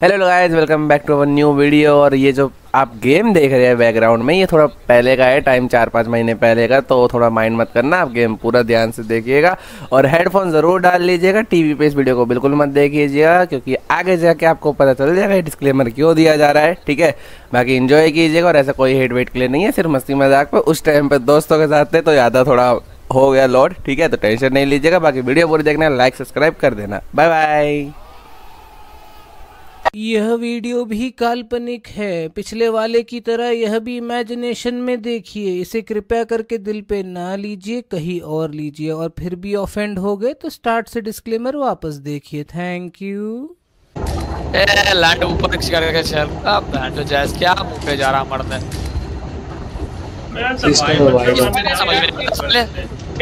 Hello guys welcome back to our new video और ये जो आप गेम देख रहे हैं बैकग्राउंड में, ये थोड़ा पहले का है टाइम चार पाँच महीने पहले का तो थोड़ा माइंड मत करना, आप गेम पूरा ध्यान से देखिएगा। और हेडफोन ज़रूर डाल लीजिएगा टीवी पे इस वीडियो को बिल्कुल मत देखिएगा, क्योंकि आगे जाके आपको पता चल जाएगा डिस्क्लेमर क्यों दिया जा रहा है, ठीक है? बाकी इन्जॉय कीजिएगा, और ऐसा कोई हेड वेट के लिए नहीं है, सिर्फ़ मस्ती मज़ाक पर उस टाइम पर दोस्तों के साथ थे तो ज़्यादा थोड़ा हो गया लोड ठीक है? तो टेंशन नहीं लीजिएगा, बाकी वीडियो पूरी देखना लाइक सब्सक्राइब कर देना। बाय बाय यह वीडियो भी काल्पनिक है। पिछले वाले की तरह यह भी इमेजिनेशन में देखिए। इसे कृपया करके दिल पे ना लीजिए कहीं और लीजिए। और फिर भी ऑफेंड हो गए तो स्टार्ट से डिस्क्लेमर वापस देखिए। थैंक यू ए लैंड ऊपर करके चल। अब बैंड जैस क्या मुँह पे जा रहा मरने। है। ले,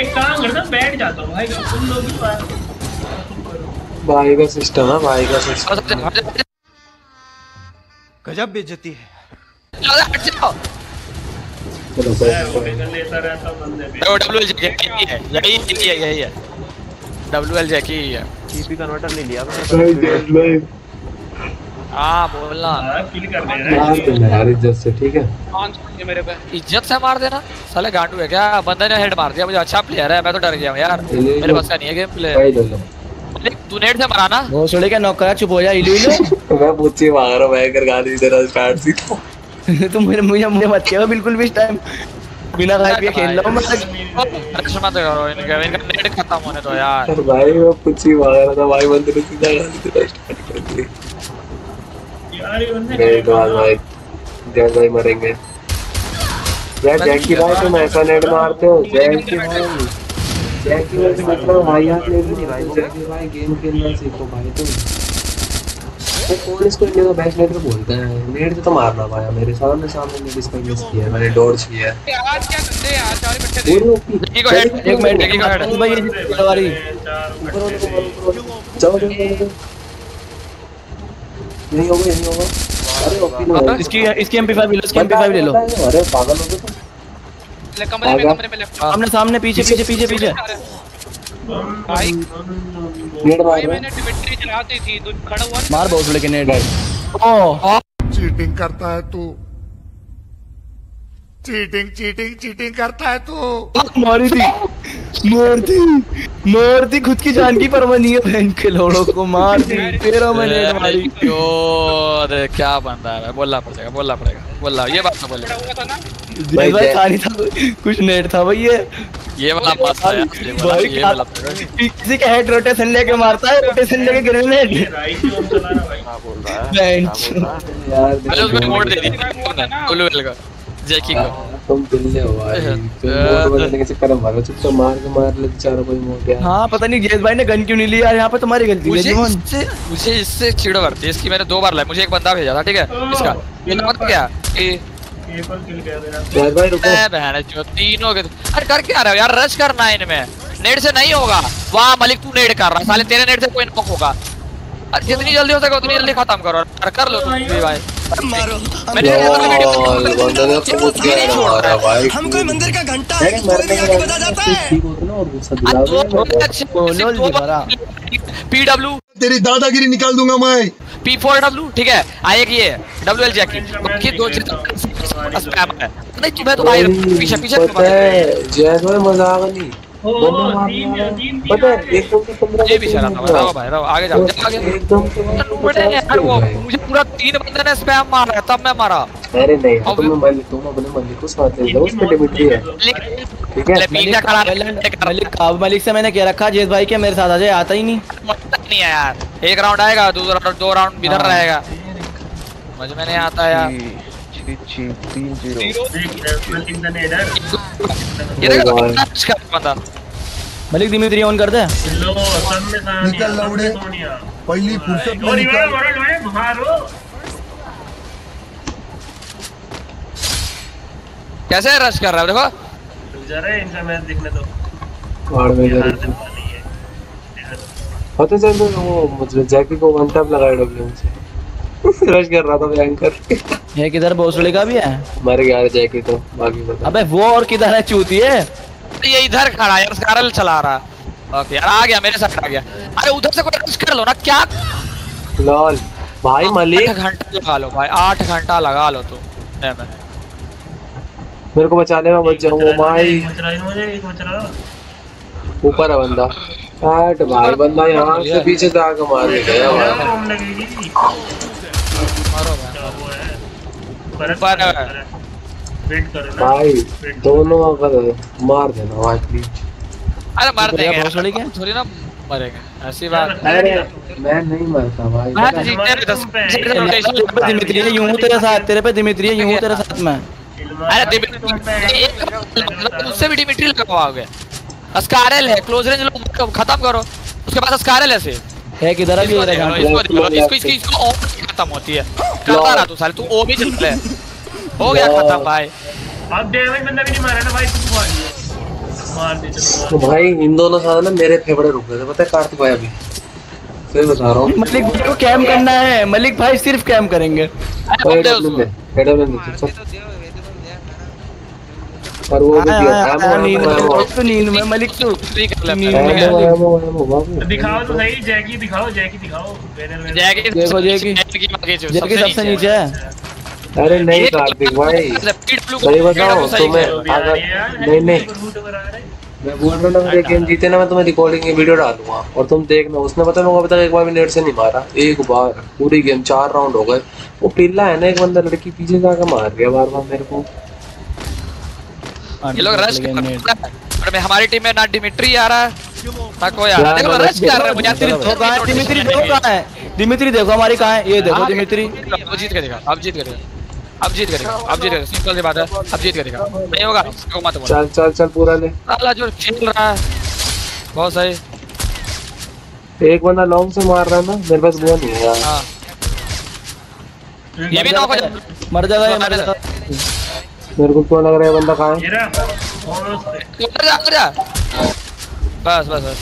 एक काम करना बैठ जाता हूँ भाई। तुम लोग बात भाई का सिस्टम है भाई का सिस्टम गजब बेइज्जती है। हूँ जैकी ही है है है। ही है। टीपी कन्वर्टर ले लिया हाँ बोलना। हाँ किल कर मार देना यार इज़्ज़त से ठीक है? मेरे पे? इज़्ज़त से मार देना? साले गांडू है क्या? बंदे ने हेड मार दिया मुझे अच्छा प्लेयर है मैं तो डर गया हूँ यार। मेरे पास का नहीं है गेम प्ले भाई ले लो। तू नेट से मारा ना। वो सोले का नौकरा चुप हो जा इलू इलू मैं पूछी मांग रहा हूँ मैं कर गाली दे रहा स्टार्ट सी। तो तुम मेरे मुझे मुझे मत कहो बिल्कुल भी इस टाइम बिना खाए पिए खेल रहा हूँ मैं रश मत करो इनका इनका नेट खत्म होने दो यार। भाई मैं पूछी मांग रहा था भाई बंदे ने सीधा गाली देना स्टार्ट कर दी यार ये बंदे मेरे बाद भाई जय भाई मरेंगे। यार जैकी भाई तुम ऐसा नेट मारते हो? जैकी भाई। जैकी भाई से मतलब यार ले लो भाई जैकी भाई गेम खेलना सीखो भाई तुम वो कौन इसको इंडिया का बेस्ट नेटर बोलते हैं नेट तो मारना पाया मेरे सामने सामने ने इसका मिस किया मैंने डॉज किया आज क्या करते यार चार मिनट बोलो कि को हेड एक मिनट जैकी को हेड भाई ये सवारी ऊपर वाले को बोलो, जाओ नहीं होगा नहीं होगा। अरे। इसकी इसकी एमपी5 ले लो इसकी एमपी5 ले लो। अरे पागल हो गए तुम। कमरे में कमरे में लेफ़्ट। सामने सामने पीछे पीछे पीछे पीछे भाई मार मैंने डिमिट्री चलाती थी तू खड़ा हुआ। मार बहुत लेकिन नेट ओ। चीटिंग करता है तू। चीटिंग चीटिंग चीटिंग करता है तू। मारी थी। मार दी मार दी खुद की जान की परवाह नहीं है बहन के लोड़ों को मार दी तेरा मैं नेट मारी क्यों अरे क्या बंदा है? बोलना पड़ेगा बोलना पड़ेगा बोलना ये बात तो बोलेगा भाई भाई था नहीं था कुछ नेट था भाई ये। ये वाला बात है वाला भाई ये वाला किसी का हेड रोटेशन लेके मारता है रोटेशन लेके ग्रेनेड राइट की चला रहा भाई बोल रहा है। बहन यार पहले उसको मोड़ दे दी उलूल का। जैकी को तुम दिल्ले हो भाई तुम मोड बदलने के चक्कर मारो चुपचाप मार के मार ले चारों कोई मोड़ गया हाँ पता नहीं जयेश भाई ने गन क्यों नहीं लिया यहाँ पे तुम्हारी गलती है मुझे जीवन इससे मुझे इससे चिड़ बढ़ती है इसकी मैंने दो बार लाई मुझे एक बंदा भेजा था ठीक है? इसका ये ना पता क्या दे यार। भाई रुको। बहन है जो तीनों के अरे कर क्या रहे हो यार? रश करना है इनमें। नेट से नहीं होगा। वाह मलिक तू नेट कर रहा है। साले तेरे नेट से कोई नॉक होगा। अरे जितनी जल्दी हो सके उतनी जल्दी खत्म करो। अरे कर लो तुम भाई। मारो है हम कोई मंदिर का घंटा है के बता जाता है पीडब्ल्यू तेरी दादागिरी निकाल दूँगा मैं पी फोर डब्ल्यू ठीक है आएगी ये डब्ल्यू एल जैकी दो है नहीं तुम्हें तो भाई पीछे है मज़ाक नहीं है। है ये भी शरा था रहो भाई रहो आगे जाओ आगे एकदम से तो बड़े यार वो मुझे पूरा तीन बंदे ने स्पैम मारा है तब मैं मारा अरे नहीं हाँ, तुम मल तुम अपने मलिक को साथ ले जाओ उसमें डिमिट्री है ठीक है खड़ा मलिक काब मलिक से मैंने कह रखा जेस भाई के मेरे साथ आ जाए आता ही नहीं मतलब नहीं है यार एक राउंड आएगा दूसरा राउंड दो राउंड इधर रहेगा समझ में नहीं आता यार तीन ज़ीरो ये देखो इसका बंदा मलिक दिमित्री ऑन कर दे निकल लौड़े पहली फुर्सत में निकल। मारो कैसे रश कर रहा है देखो। रुक जा रहे इनका मैच देखने दो। वाड़ में जा थी है। पता चल तो वो मुझे जैकी को वन टैप लगाया डब्ल्यू से रश कर रहा था भयंकर। ये किधर भोसले का भी है? मर गया जैकी तो बाकी बता। अबे वो और किधर है चूती है? ये इधर खड़ा है यार स्कारल चला रहा। ओके यार आ गया मेरे साथ आ गया। अरे उधर से कोई रश कर लो ना क्या? लॉल भाई मलिक। घंटा लगा लो भाई आठ घंटा लगा लो मैं मेरे को बचाने में बच जाऊँगा भाई। बच रहा है मुझे एक बच रहा ऊपर है बंदा। हट भाई बंदा यहाँ से पीछे से आके मार गया भाई ऊपर वेट करो ना। भाई दोनों अगर मार देना भाई प्लीज़ अरे मर देंगे बहुत बढ़िया। यार, थोड़ी ना मरेंगे। ऐसी बात अरे मैं नहीं मरता भाई। मैच जीतने में दस पे दिमित्री है यूँ तेरे साथ तेरे पे दिमित्री है यूँ तेरे साथ में। अरे दिमित्री उससे भी डिमिट्री लगवाओगे? अस्कारल है क्लोज रेंज लो खत्म करो। उसके पास अस्कारल है सिर्फ़ है किधर अभी इसको इसको इसको ओ खत्म होती है। करता रहा तू साले तू ओ भी चल ले हो गया खत्म भाई अब डैमेज बंदा भी नहीं मारा ना भाई तू मार दिया। मार दे चलो। तो भाई इन दोनों साथ ना मेरे फेवरेट रुक गए थे पता है कार्तिक भाई अभी? सही बता रहा हूँ। मलिक भाई को कैम करना है मलिक भाई सिर्फ़ कैम करेंगे। अरे बंदे उसको। हेड वो भी दिया नींद में तो नींद में मलिक तू। फ्री कर ले नींद एमो एमो एमो दिखाओ तो सही जैकी दिखाओ जैकी दिखाओ। जैकी देखो, जैकी। जैकी आगे जो जबकि सबसे नीचे है। अरे नहीं कार्तिक भाई। सही बताओ तुम्हें अगर नहीं नहीं। मैं बोल रहा हूँ गेम जीते ना मैं तुम्हें रिकॉर्डिंग की वीडियो डालूँगा। और तुम देखना उसने पता मेरे को अभी तक एक बार भी नेट से नहीं मारा। एक बार पूरी गेम चार राउंड हो गए। वो पिल्ला है ना एक बंदा लड़की पीछे जाकर मार गया बार बार मेरे को। ये लोग रश कर रहे हैं और मैं हमारी टीम में ना डिमिट्री आ रहा है ना कोई आ रहा है। देखो रश कर रहे हैं मुझे कहाँ है दिमित्री देखो कहाँ है। दिमित्री देखो हमारी कहाँ है? ये देखो दिमित्री अब जीत के दिखा अब जीत के दिखा अब जीत के दिखा अब जीत के सिंपल सी बात है अब जीत के दिखा नहीं होगा इसको मत बोलो। चल चल चल पूरा ले। साला जो खेल रहा है बहुत सही। एक बंदा लॉन्ग से मार रहा है ना मेरे पास वो नहीं है यार। हाँ। ये भी नॉक हो जाए मर जाएगा ये मर जाएगा मेरे को क्यों लग रहा है बंदा कहाँ है रहा जा उधर जा बस बस बस।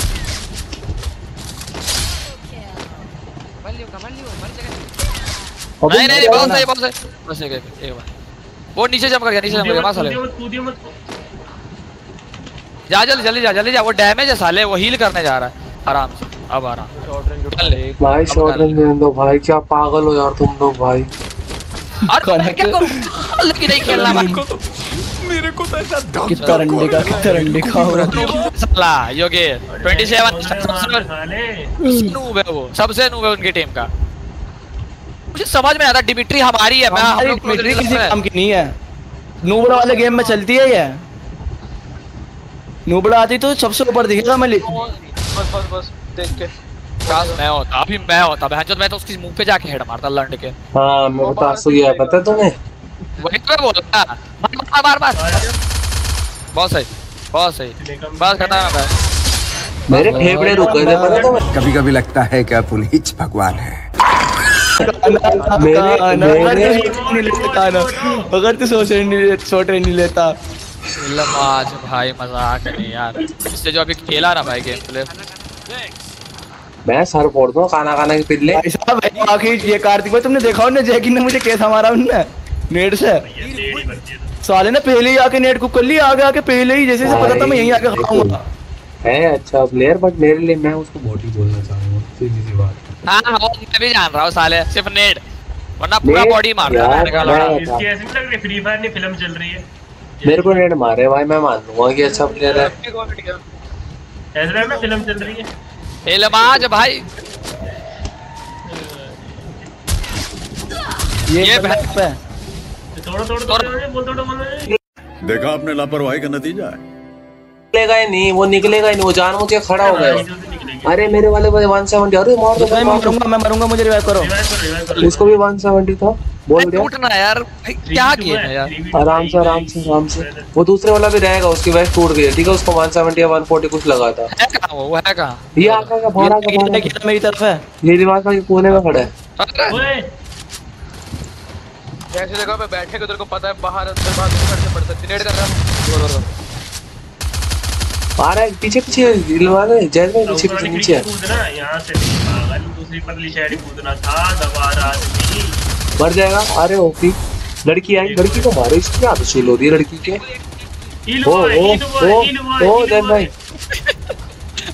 अबे नहीं नहीं नहीं, मर बहुत। सही बहुत सही। बस एक एक एक बार। वो नीचे जंप कर गया नीचे जंप कर गया वहाँ साले कूदियो मत जा जल्दी जल्दी जा जल्दी जा। वो डैमेज है साले वो हील करने जा रहा है। आराम से अब आराम चल ले। भाई शॉर्ट रेंज दे दो भाई। क्या पागल हो यार तुम लोग भाई। मैं क्या करूँ? लेकिन नहीं खेलना भाई कितना रंडी का कितना रंडी का हो रहा साला योगे 27 मार नूब है वो सबसे नूब है उनकी टीम का। मुझे समझ में आता डिमिट्री हमारी है मैं हम लोग दिमित्री किसी काम की नहीं है। नूबड़ा वाले गेम में चलती है ये। नूबड़ा आती तो सबसे ऊपर दिखेगा मैं बस बस बस मलिक काश मैं होता अभी मैं होता बहन मैं तो उसकी मुँह पे जाके हेड मारता लंड के। हाँ मेरे को तो गया पता है तुम्हें? वही तो मैं बोल रहा मार मार मार मार बहुत सही बहुत सही। बस खत्म है भाई। मेरे फेफड़े रुक गए पता है कभी कभी लगता है कि आप उन्हीं भगवान है। अगर तू सोच नहीं अगर तू सोच नहीं नहीं लेता। आज भाई मज़ाक नहीं यार। इससे जो अभी खेला ना भाई गेम प्ले मैं सर फोड़ दूँ खाना खाना के पिल्ले। भाई साहब ये कार्तिक भाई तुमने देखा हो ना जैकी ने मुझे कैसा मारा उनने? नेट से। साले ने पहले ही आके नेट को कर लिया आगे आके पहले ही जैसे से पता था मैं यहीं आके खाऊँगा है अच्छा प्लेयर बट मेरे लिए मैं उसको बॉडी बोलना चाहूँगा सीधी सी बात। हाँ वो मैं भी जान रहा हूँ साले सिर्फ़ नेट। वरना पूरा बॉडी मार निकाल मैं- इसकी ऐसी नहीं लग रही फ्री फायर की फ़िल्म चल रही है। मेरे को नेट मारे भाई मैं मान लूँगा कि अच्छा प्लेयर है। ऐसा रहा है फ़िल्म चल रही है। इल्माज भाई। ये ये पे तोड़ो तोड़ो तोड़ो बोल तोड़ो बोल देखा आपने लापरवाही का नतीजा है? निकलेगा ही नहीं वो निकलेगा ही नहीं वो जान मुझे खड़ा हो गया। अरे मेरे वाले बंदे 170 अरे मार दो मैं मरूँगा मैं मरूँगा मुझे रिवाइव करो। रिवाइव करो उसको भी 170 था बोल दिया। टूटना यार क्या किए हैं यार? आराम से आराम से आराम से। वो दूसरे वाला भी रहेगा उसकी वैस टूट गई है, ठीक है उसको 170 या 140 कुछ लगा था। है कहाँ वो है कहाँ? ये आका का भाड़ा का भाड़ा मेरी तरफ़ है। ये दिमाग का कोने में खड़ा है। ऐसी जगह पे बैठे कि तेरे को पता है बाहर अंदर बाहर खड़ पड़ सकती नेट कर रहा है। आ रहा है पीछे पीछे दिलवा दे जैसे में पीछे पीछे वाली नीचे कूदना यहाँ से पागल दूसरी पतली शहरी कूदना था दबा रहा आदमी मर जाएगा अरे ओपी। लड़की आई लड़की को मारो इसकी क्या तशील हो रही है लड़की के। ओ ओ ओ ओ जैन भाई।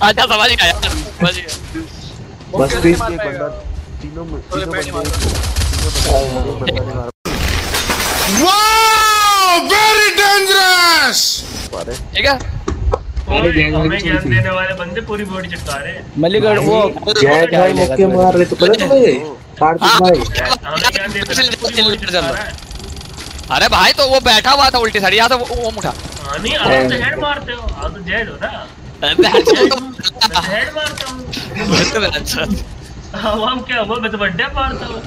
अच्छा समझ गया यार समझ गया। मस्ती वेरी डेंजरस ठीक है? देने वाले बंदे पूरी बॉडी चिपका रहे हैं। वो जैक भाई मुक्के मार रहे तो पता तुम्हें कार्तिक भाई। हैं है। अरे भाई तो वो बैठा हुआ था उल्टी साइड यहाँ से वो मुठा हाँ, नहीं आप तो हेड मारते हो। आप तो जेड हो ना। हेड मारता हूँ। हम क्या हुआ? मैं तो बड्डे मारता हूँ।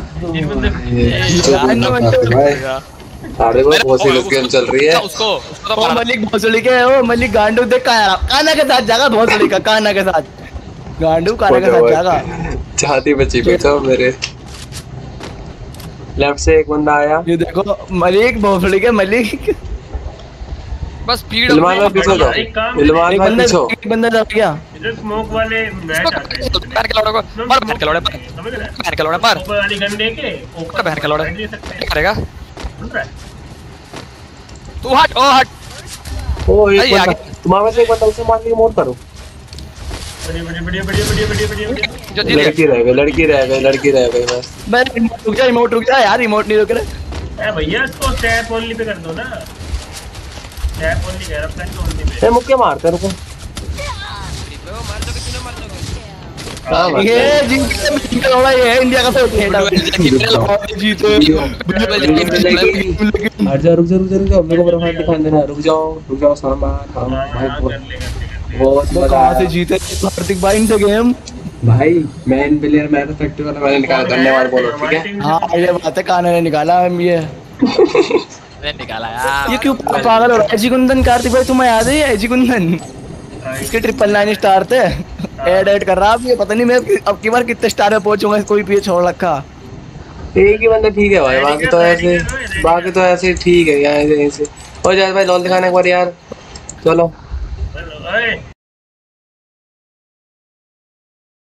साढ़े को बहुत सीरियस गेम चल रही है। उसको उसको तो मलिक भोसड़ी के ओ मलिक गांडू देख का यार काना के साथ जागा भोसड़ी का काना के साथ। गांडू काना के साथ जागा। छाती पे चिपे तो मेरे। लेफ़्ट से एक बंदा आया। ये देखो मलिक भोसड़ी के मलिक। बस स्पीड इलमान में पीछे काम इलमान में बंदा पीछो। एक बंदा दब गया इधर स्मोक वाले मैच आते हैं। बहन के लौड़े को मार बहन के लौड़े हैं? बहन के लौड़े ऊपर वाली गन लेके ऊपर बहन के लौड़े करेगा तू हट ओ हट। ओ ये तुम्हारे से एक बंदा उसे मार के मोड़ करो। लड़की रह गई लड़की रह गई लड़की रह गई बस। मैं रुक जा रिमोट रुक जा यार रिमोट नहीं रुक रहा। है भैया इसको टैप ओनली पे कर दो ना। टैप ओनली कह कर फ्रेंड ओनली पे। मुक्के मार मारते रुको ये इंडिया का जीते हट जा रुक जा रुक जा रुक जा मेरे को दिखाने देना रुक जाओ रुक जाओ सामान हम हाँ भाई हाँ बहुत कहाँ से जीते हार्दिक भाई इनसे गेम भाई मैन प्लेयर मैं तो फैक्ट्री वाला मैंने निकाला धन्यवाद बोलो ठीक है हाँ ये बात है काना ने निकाला हम ये मैंने निकाला यार ये क्यों पागल हो रहा है एजी कुंदन कार्तिक भाई तुम्हें याद है एजी कुंदन इसके ट्रिपल नाइन स्टार थे एड ऐड कर रहा अब ये पता नहीं मैं अब की बार कितने स्टार में पहुंचूँगा कोई पीछे छोड़ रखा। एक ही बंदा ठीक है भाई बाकी तो ऐसे बाकी तो ऐसे ठीक है यहाँ से और से हो जाए भाई लॉल दिखाने एक बार यार। चलो। ओए